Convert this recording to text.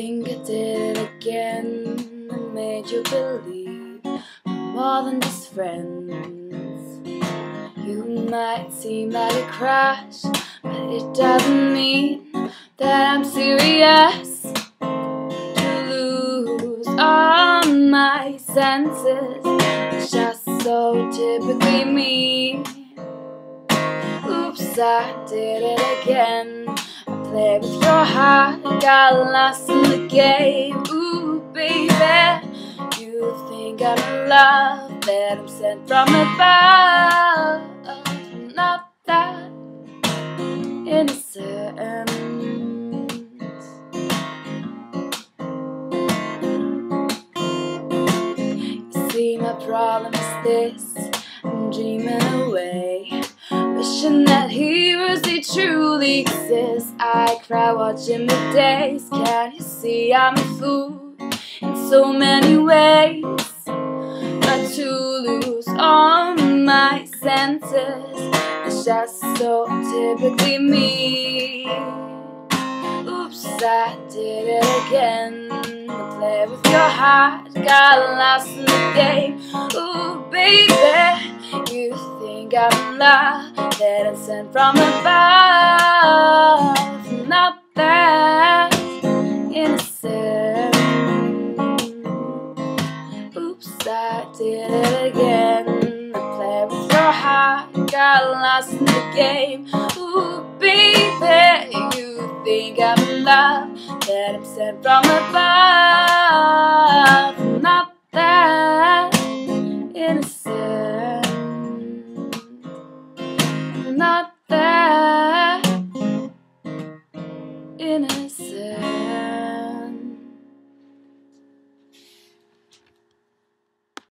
think I did it again and made you believe we're more than just friends. You might seem like a crush, but it doesn't mean that I'm serious. To lose all my senses, it's just so typically me. Oops, I did it again. I played with your heart got lost in the game. Ooh, baby, you think I'm in love, that I'm sent from above. Not that innocent. You see, my problem is this I'm dreaming away. Wishing that truly exist. I cry watching the days. Can't you see I'm a fool in so many ways? But to lose all my senses is just so typically me. Oops, I did it again. I played with your heart, got lost in the game. Ooh, baby, you think I'm love, that I'm sent from above. Not that innocent. Oops, I did it again. I played with your heart, got lost in the game. Ooh, baby, you think I'm in love, that I'm sent from above. Not